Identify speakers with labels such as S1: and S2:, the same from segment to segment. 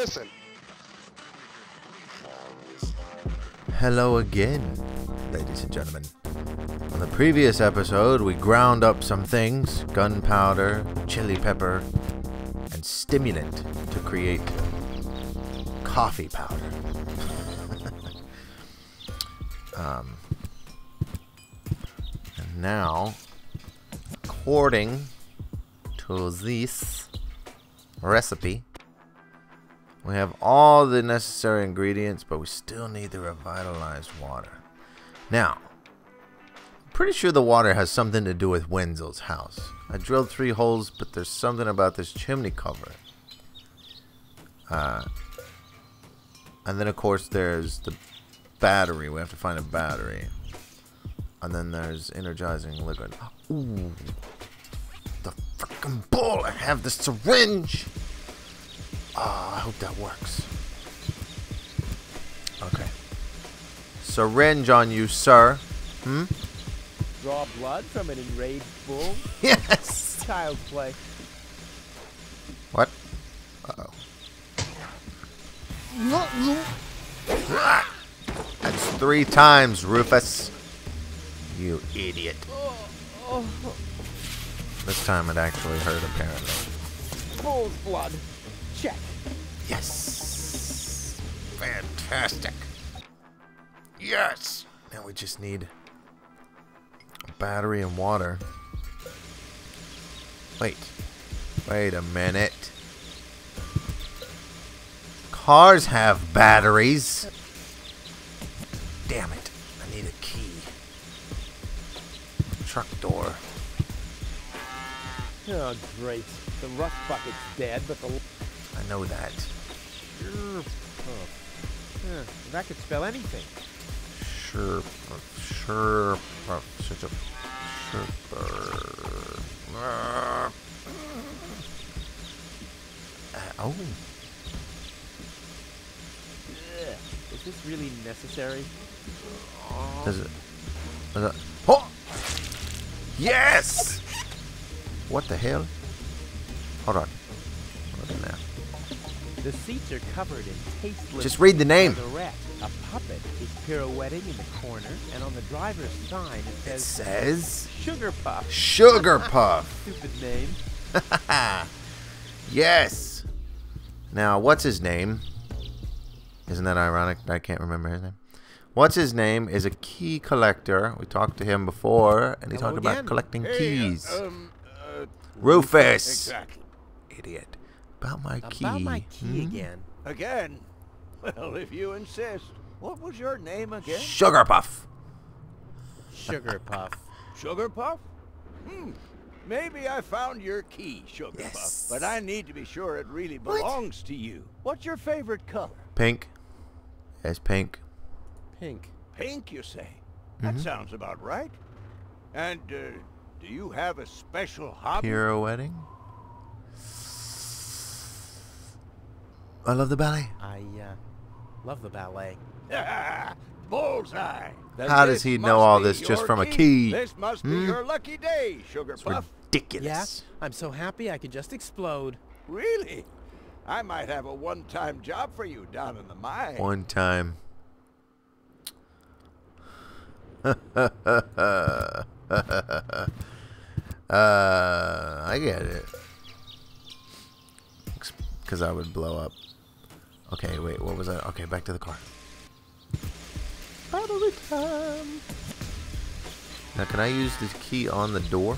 S1: Listen.
S2: Hello again, ladies and gentlemen. On the previous episode, we ground up some things gunpowder, chili pepper, and stimulant to create coffee powder. um, and now, according to this recipe, we have all the necessary ingredients, but we still need the revitalized water. Now, pretty sure the water has something to do with Wenzel's house. I drilled three holes, but there's something about this chimney cover. Uh, and then, of course, there's the battery. We have to find a battery. And then there's energizing liquid. Ooh. The freaking ball! I have the syringe! Oh, I hope that works. Okay. Syringe on you, sir. Hmm?
S3: Draw blood from an enraged bull?
S2: Yes!
S3: Child's play.
S2: What? Uh-oh. That's three times, Rufus. You idiot. This time it actually hurt, apparently.
S3: Bull's blood. Check.
S2: Yes! Fantastic. Yes! Now we just need a battery and water. Wait. Wait a minute. Cars have batteries. Damn it. I need a key. Truck door.
S3: Oh, great. The rust bucket's dead, but the...
S2: I know that.
S3: Oh. Huh, that could spell anything.
S2: Sure, uh, sure, uh, such a sure. Uh, uh
S3: oh, Is this really necessary?
S2: does it? Does it oh! Yes! What the hell? Hold on. Hold on now.
S3: The seats are covered in tasteless
S2: Just read the name.
S3: leatherette. A puppet is pirouetting in the corner, and on the driver's sign it
S2: It
S3: says
S2: says
S3: Sugar Puff.
S2: Sugar Puff.
S3: Stupid name.
S2: yes. Now, what's his name? Isn't that ironic? I can't remember his name. What's his name is a key collector. We talked to him before, and he
S3: Hello
S2: talked about collecting
S1: Hey, uh,
S2: keys.
S1: um, uh,
S2: Rufus.
S1: Exactly.
S2: Idiot. About my key.
S3: About my key
S2: Hmm?
S3: again.
S1: Again? Well, if you insist. What was your name again?
S2: Sugar Puff.
S3: Sugar Puff.
S1: Sugar Puff? Hmm. Maybe I found your key, Sugar
S2: Yes.
S1: Puff. But I need to be sure it really
S2: What?
S1: belongs to you. What's your favorite color?
S2: Pink. Yes, pink.
S3: Pink.
S1: Pink, you say? That
S2: Mhm.
S1: sounds about right. And, uh, do you have a special hobby?
S2: Pirouetting. I love the ballet.
S3: I, uh, love the ballet.
S1: Bullseye. Then
S2: How does he know all this just
S1: your
S2: from a key?
S1: This must be
S2: Hmm?
S1: your lucky day, Sugar
S2: It's
S1: Puff.
S2: ridiculous.
S3: Yeah? I'm so happy I could just explode.
S1: Really? I might have a one-time job for you down in the mine.
S2: One time. uh, I get it. Because I would blow up. Okay, wait, what was that? Okay, back to the car. Battery time. Now, can I use this key on the door?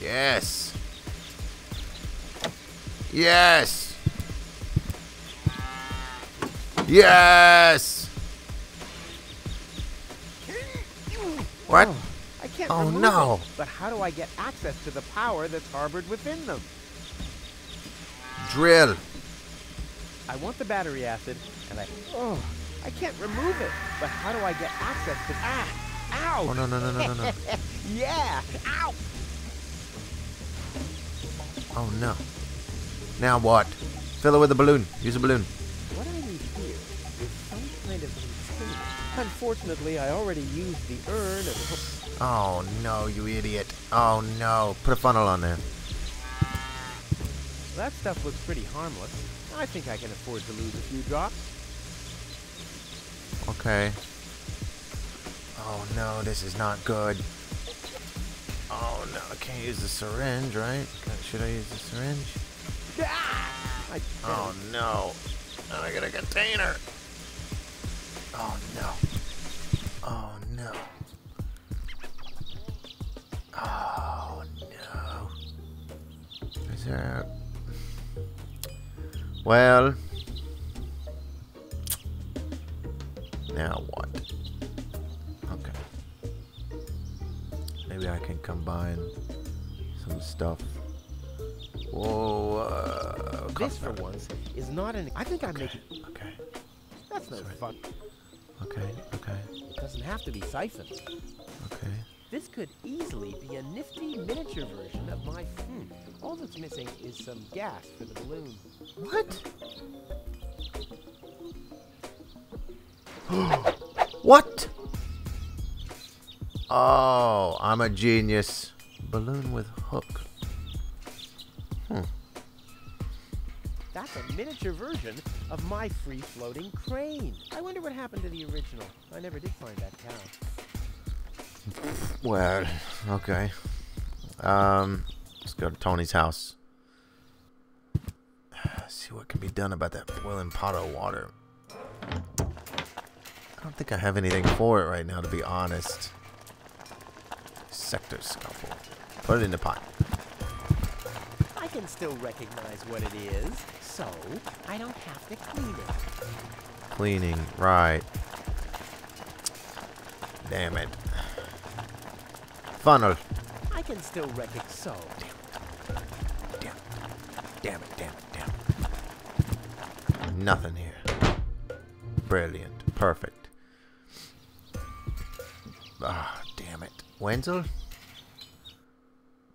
S2: Yes. Yes. Yes. What?
S3: I can't
S2: Oh,
S3: remove
S2: no.
S3: it. But how do I get access to the power that's harbored within them?
S2: Drill.
S3: I want the battery acid, and I... Oh, I can't remove it. But how do I get access to... Ah! Ow!
S2: Oh no no no no no no.
S3: Yeah! Ow!
S2: Oh no. Now what? Fill it with a balloon. Use a balloon.
S3: What I need here is some kind of container. Unfortunately, I already used the urn and...
S2: Oh no, you idiot. Oh no. Put a funnel on there.
S3: That stuff looks pretty harmless. I think I can afford to lose a few drops.
S2: Okay. Oh no, this is not good. Oh no, I can't use the syringe, right? Should I use the syringe?
S3: Ah!
S2: Oh no. And I got a container. Oh no. Oh no. There. Well. Now what? Okay. Maybe I can combine some stuff. Whoa. Uh,
S3: This, for once, is not an. I think I'm
S2: Okay.
S3: making.
S2: Okay.
S3: That's no
S2: Sorry.
S3: fun.
S2: Okay. Okay.
S3: It doesn't have to be siphoned.
S2: Okay.
S3: This could easily be a nifty miniature version of my. Hmm. All that's missing is some gas for the balloon.
S2: What? what? Oh, I'm a genius. Balloon with hook. Hmm.
S3: That's a miniature version of my free floating crane. I wonder what happened to the original. I never did find that cow.
S2: Well, okay. Um, let's go to Toni's house. See what can be done about that boiling pot of water. I don't think I have anything for it right now, to be honest. Sector scalpel. Put it in the pot.
S3: I can still recognize what it is, so I don't have to clean it.
S2: Cleaning, right. Damn it. Funnel.
S3: I can still recognize. So,
S2: Damn it. Damn it, damn it, damn it. Nothing here. Brilliant. Perfect. Ah, damn it. Wenzel?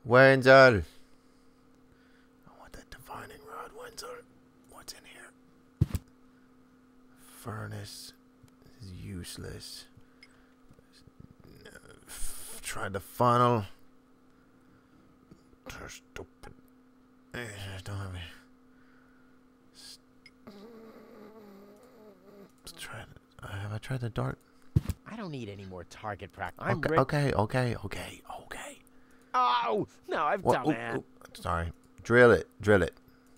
S2: Wenzel! I want that divining rod, Wenzel. What's in here? Furnace is useless. Tried the funnel. They're stupid. I don't have any. Let's try it. Uh, have I tried the dart?
S3: I don't need any more target practice. I'm
S2: okay, okay, okay, okay, okay.
S3: Oh, no, I've
S2: Wha-
S3: done
S2: oop,
S3: that.
S2: oop. Sorry. Drill it, drill it,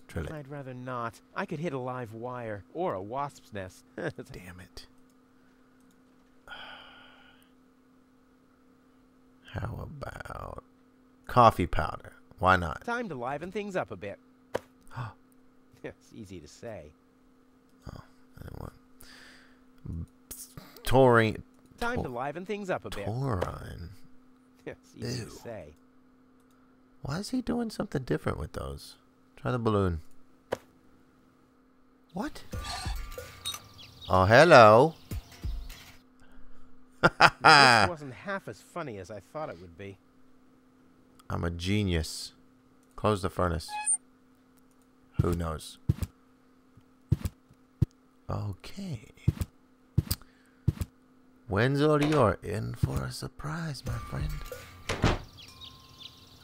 S2: drill it.
S3: I'd rather not. I could hit a live wire or a wasp's nest.
S2: Damn it. How about coffee powder? Why not?
S3: Time to liven things up a bit. it's easy to say.
S2: Oh, I want- Taurine.
S3: Time to liven things up a bit.
S2: Taurine.
S3: It's easy
S2: Ew.
S3: to say.
S2: Why is he doing something different with those? Try the balloon. What? Oh, hello.
S3: this wasn't half as funny as I thought it would be.
S2: I'm a genius. Close the furnace. Who knows? Okay. Wenzel, you're in for a surprise, my friend.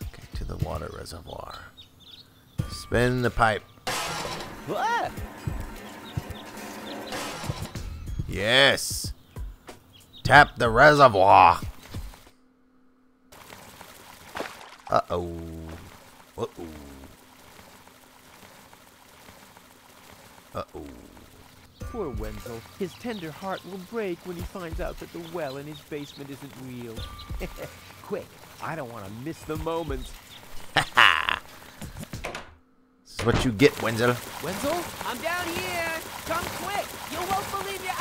S2: Okay, to the water reservoir. Spin the pipe.
S3: Ah!
S2: Yes. Tap the reservoir. Uh-oh. Uh-oh. Uh-oh.
S3: Poor Wenzel. His tender heart will break when he finds out that the well in his basement isn't real. Quick, I don't want to miss the moment.
S2: This is what you get, Wenzel.
S3: Wenzel?
S4: I'm down here! Come quick! You won't believe your!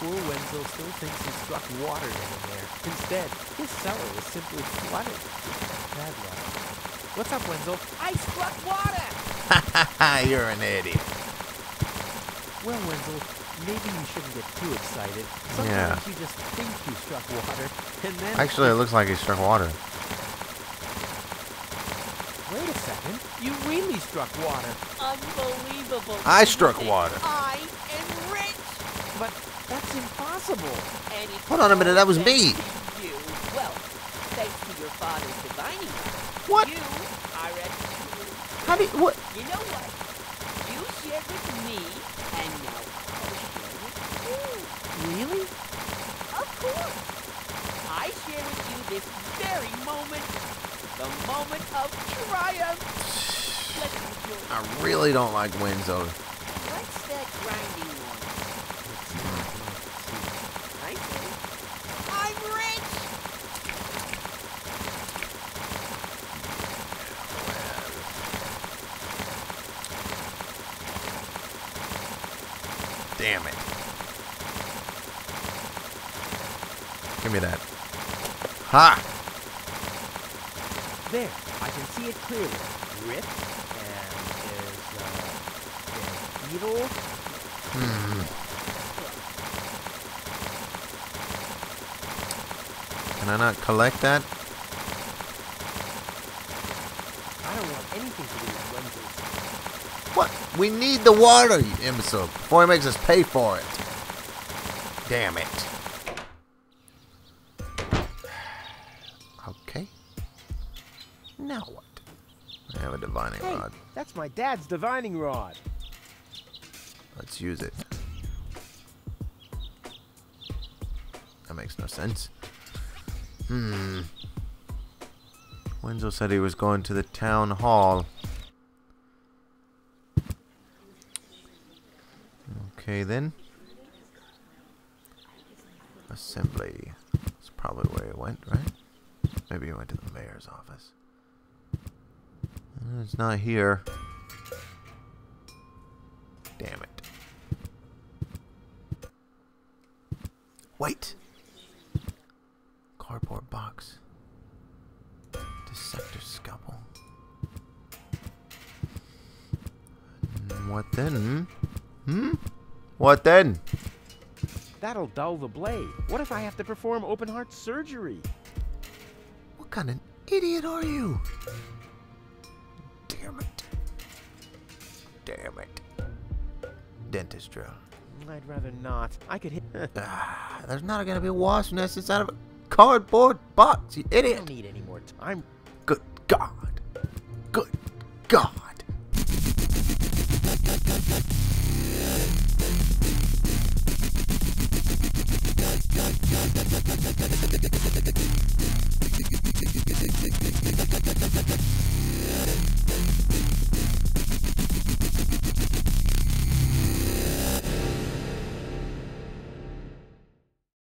S3: Poor Wenzel still thinks he struck water down there. Instead, his cellar was simply flooded. Bad luck. What's up, Wenzel?
S4: I struck water!
S2: Ha ha ha, you're an idiot.
S3: Well, Wenzel, maybe you shouldn't get too excited. Sometimes
S2: Yeah.
S3: you just think you struck water, and then...
S2: Actually, it looks like he struck water.
S3: Wait a second. You really struck water.
S4: Unbelievable!
S2: I struck water.
S4: I am rich!
S3: But that's impossible.
S4: And
S2: Hold on a minute, that was me.
S4: thanks to you. thanks to your father's divining.
S2: What?
S4: You are a
S2: How do you, what?
S4: You know what? You shared with me, and now I'll share with you.
S3: Really?
S4: Of course. I share with you this very moment, the moment of triumph.
S2: I really don't like Wenzo.
S4: What's that grinding noise?
S3: It's not like tea.
S4: I see. I'm rich.
S2: Damn it. Give me that. Ha!
S3: There, I can see it clearly. Rift, and there's, uh, there's beetle.
S2: Hmm. Can I not collect that?
S3: I don't want anything to do with Wenzel's.
S2: What? We need the water, you imbecile, before he makes us pay for it. Damn it. Okay. Now what? I have a divining
S3: Hey,
S2: rod.
S3: that's my dad's divining rod.
S2: Let's use it. That makes no sense. Hmm. Wenzel said he was going to the town hall. Okay then. Assembly. That's probably where he went, right? Maybe he went to the mayor's office. Uh, It's not here. Damn it. Wait. What then?
S3: That'll dull the blade. What if I have to perform open heart surgery?
S2: What kind of idiot are you? Damn it. Damn it. Dentist drill.
S3: I'd rather not. I could hit.
S2: Ah, there's not gonna be a wasp nest inside of a cardboard box, you idiot.
S3: I don't need any more time.
S2: Good God. Good God. 何?